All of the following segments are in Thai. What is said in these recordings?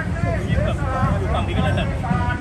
นะยิ้มแ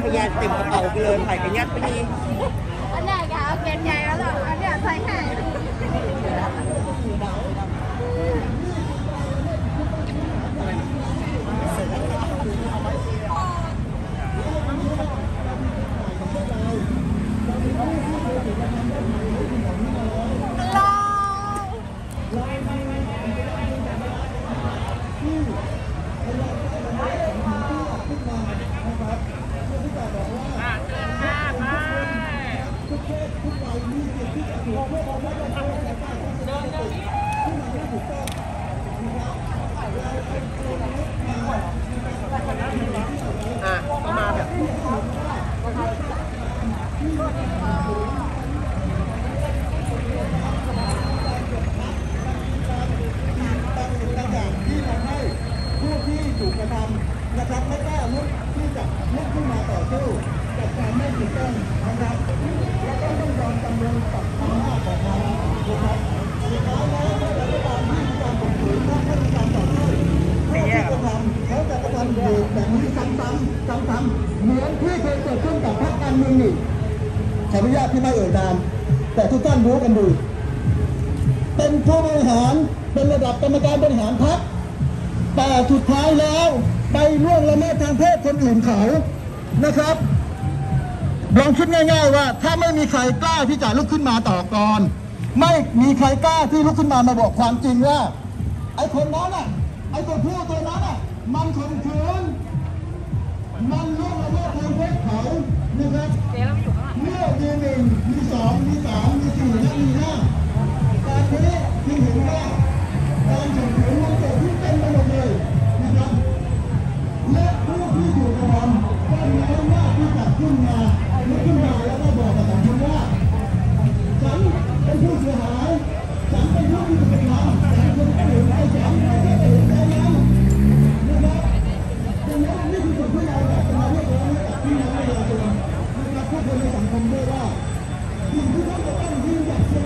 เมืองดูขยะเต็มกระเป๋าไปเลยถ่ายกันยัดไปดี อันเนี้ยแกเอาเกณฑ์ใหญ่แล้วเหรออันเนี้ยใส่ให้ อะก็มาแบบ ที่ทำให้ผู้ที่ถูกกระทำนะครับไม่กล้าลุกที่จะลุกขึ้นมาต่อสู้กับความไม่ถูกต้องนะครับแล้วก็ต้องยอมจำนนกับอำนาจของมันนะครับสุดท้ายแล้วเมื่อไหร่ก็ตามที่มีการข่มขืนถ้าไม่มีการต่อสู้ผู้ที่กระทำเขาจะกระทำอยู่แบบนี้ซ้ำๆซ้ำๆเหมือนที่เคยเกิดขึ้นกับพรรคการเมืองหนึ่งขออนุญาตที่ไม่เอ่ยนามแต่ทุกท่าน รู้กันดีเป็นผู้บริหารเป็นระดับกรรมการบริหารพรรคแต่สุดท้ายแล้วไปล่วงละเมิดทางเพศคนอื่นเขานะครับ ลองคิดง่าย ๆ ว่า ถ้าไม่มีใครกล้าที่จะลุกขึ้นมาต่อกรไม่มีใครกล้าที่ลุกขึ้นมามาบอกความจริงว่า ไอ้คนนั้นน่ะไอ้ตัวผู้ตัวนั้นน่ะมันข่มขืนมันล่วงละเมิดทางเพศเขานะครับ เมื่อมีหนึ่งมีสองมีสามมีสี่และมีห้าตอนนี้ที่เห็นว่าการข่มขืนมันเกิดขึ้นเต็มไปหมดเลยนะครับและผู้ที่ถูกกระทำก็มีอำนาจที่จะขึ้นมาลุกขึ้นมาแล้วก็บอกกับสังคมว่าฉันเป็นผู้เสียหายฉันเป็นผู้ที่ถูกทำฉันไม่ใช่อื่นใดนั้นนะครับดังนั้นนี่คือสิ่งที่เราอยากจะมายกร้องให้กับพี่น้ 会会长陈波道，你不知道我当天讲些。